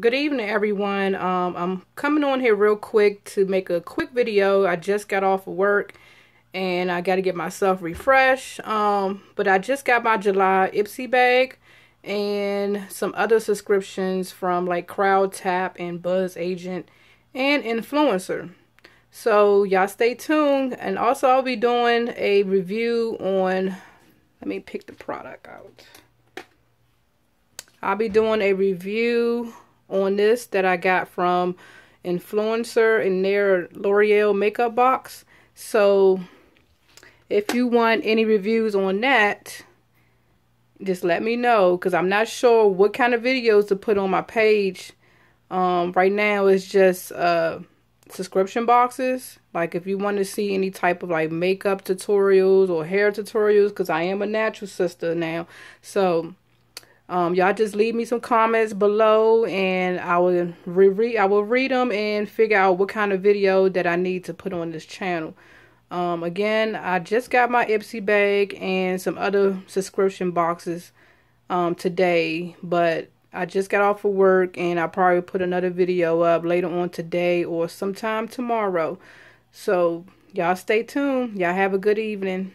Good evening, everyone. Um, I'm coming on here real quick to make a quick video. I just got off of work and I got to get myself refreshed. Um, but I just got my July Ipsy bag and some other subscriptions from like CrowdTap and Buzz Agent and Influenster. So y'all stay tuned. And also I'll be doing a review on, let me pick the product out. I'll be doing a review on this that I got from Influenster in their L'Oreal makeup box. So if you want any reviews on that, just let me know because I'm not sure what kind of videos to put on my page. Um, right now it's just uh, subscription boxes. Like if you want to see any type of like makeup tutorials or hair tutorials because I am a natural sister now. So um, y'all just leave me some comments below and I will reread I will read them and figure out what kind of video that I need to put on this channel. Um, again, I just got my Ipsy bag and some other subscription boxes um, today, but I just got off of work and I'll probably put another video up later on today or sometime tomorrow. So y'all stay tuned. Y'all have a good evening.